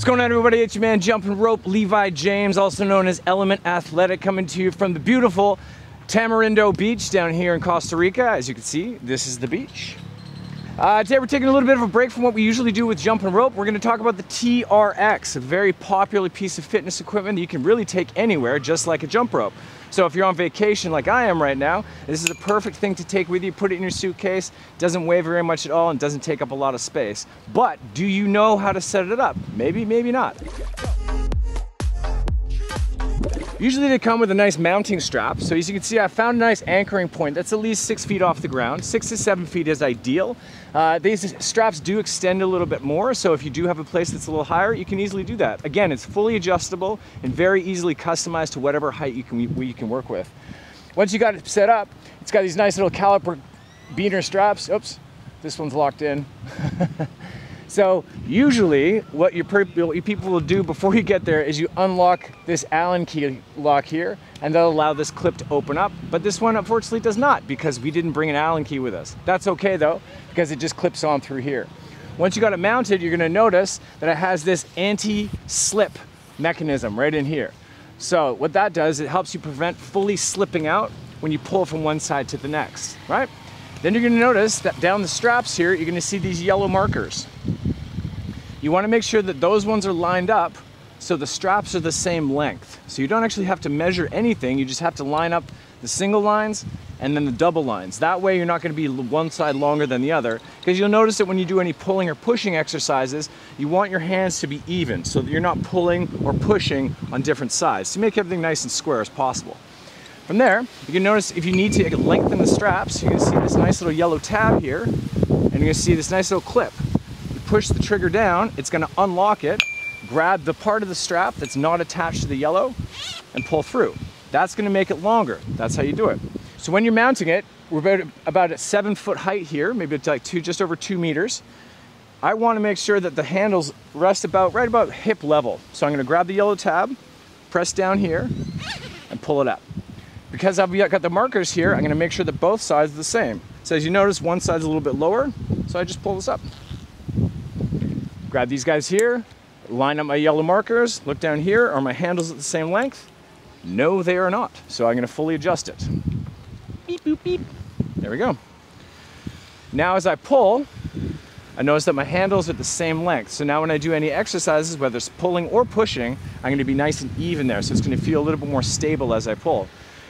What's going on everybody? It's your man Jumping Rope Levi James, also known as Element Athletic, coming to you from the beautiful Tamarindo Beach down here in Costa Rica. As you can see, this is the beach. Uh, today we're taking a little bit of a break from what we usually do with jumping rope. We're going to talk about the TRX, a very popular piece of fitness equipment that you can really take anywhere, just like a jump rope. So if you're on vacation like I am right now, this is a perfect thing to take with you, put it in your suitcase, doesn't weigh very much at all and doesn't take up a lot of space. But do you know how to set it up? Maybe, maybe not. Usually they come with a nice mounting strap. So as you can see, I found a nice anchoring point that's at least six feet off the ground. Six to seven feet is ideal. Uh, these straps do extend a little bit more. So if you do have a place that's a little higher, you can easily do that. Again, it's fully adjustable and very easily customized to whatever height you can, you can work with. Once you got it set up, it's got these nice little caliper beaner straps. Oops, this one's locked in. So usually what your, people will do before you get there is you unlock this Allen key lock here and that'll allow this clip to open up. But this one unfortunately does not because we didn't bring an Allen key with us. That's okay though because it just clips on through here. Once you got it mounted, you're gonna notice that it has this anti-slip mechanism right in here. So what that does, it helps you prevent fully slipping out when you pull from one side to the next, right? Then you're gonna notice that down the straps here, you're gonna see these yellow markers. You wanna make sure that those ones are lined up so the straps are the same length. So you don't actually have to measure anything, you just have to line up the single lines and then the double lines. That way you're not gonna be one side longer than the other because you'll notice that when you do any pulling or pushing exercises, you want your hands to be even so that you're not pulling or pushing on different sides to make everything nice and square as possible. From there, you can notice if you need to lengthen the straps, you're gonna see this nice little yellow tab here, and you're gonna see this nice little clip. Push the trigger down, it's gonna unlock it, grab the part of the strap that's not attached to the yellow, and pull through. That's gonna make it longer. That's how you do it. So when you're mounting it, we're about, about at seven foot height here, maybe it's like two, just over two meters. I wanna make sure that the handles rest about, right about hip level. So I'm gonna grab the yellow tab, press down here, and pull it up. Because I've got the markers here, I'm gonna make sure that both sides are the same. So as you notice, one side's a little bit lower, so I just pull this up. Grab these guys here, line up my yellow markers, look down here, are my handles at the same length? No, they are not. So I'm gonna fully adjust it. Beep, boop, beep. There we go. Now as I pull, I notice that my handles are the same length. So now when I do any exercises, whether it's pulling or pushing, I'm gonna be nice and even there. So it's gonna feel a little bit more stable as I pull.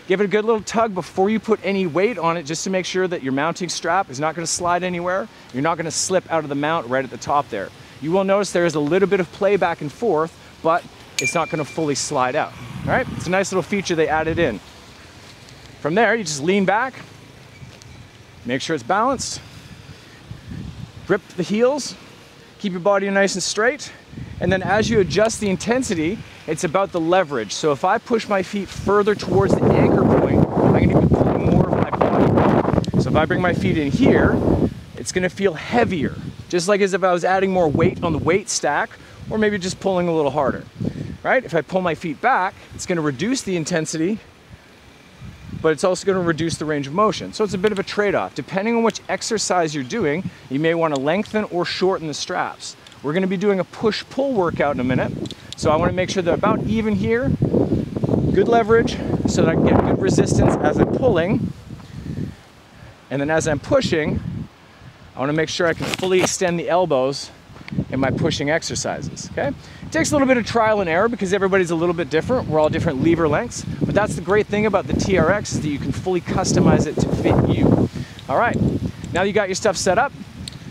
Give it a good little tug before you put any weight on it just to make sure that your mounting strap is not gonna slide anywhere. You're not gonna slip out of the mount right at the top there. You will notice there is a little bit of play back and forth, but it's not gonna fully slide out. All right, it's a nice little feature they added in. From there, you just lean back, make sure it's balanced, grip the heels, keep your body nice and straight, and then as you adjust the intensity, it's about the leverage. So if I push my feet further towards the anchor point, I'm gonna be pulling more of my body. So if I bring my feet in here, it's gonna feel heavier, just like as if I was adding more weight on the weight stack, or maybe just pulling a little harder, right? If I pull my feet back, it's gonna reduce the intensity, but it's also gonna reduce the range of motion. So it's a bit of a trade-off. Depending on which exercise you're doing, you may wanna lengthen or shorten the straps. We're gonna be doing a push-pull workout in a minute. So I wanna make sure they're about even here, good leverage, so that I can get good resistance as I'm pulling. And then as I'm pushing, I wanna make sure I can fully extend the elbows in my pushing exercises, okay? It takes a little bit of trial and error because everybody's a little bit different. We're all different lever lengths, but that's the great thing about the TRX is that you can fully customize it to fit you. All right, now you got your stuff set up,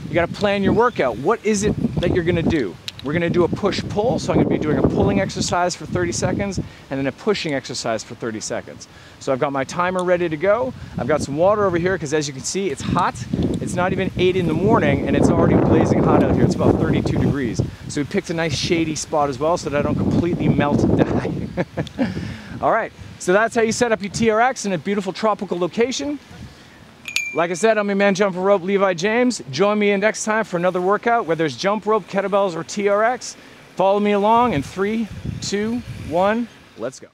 you gotta plan your workout. What is it that you're gonna do? We're gonna do a push-pull, so I'm gonna be doing a pulling exercise for 30 seconds and then a pushing exercise for 30 seconds. So I've got my timer ready to go. I've got some water over here because as you can see, it's hot. It's not even eight in the morning and it's already blazing hot out here. It's about 32 degrees. So we picked a nice shady spot as well so that I don't completely melt and die. All right, so that's how you set up your TRX in a beautiful tropical location. Like I said, I'm your man jumping rope, Levi James. Join me in next time for another workout, whether it's jump rope, kettlebells, or TRX. Follow me along in three, two, one, let's go.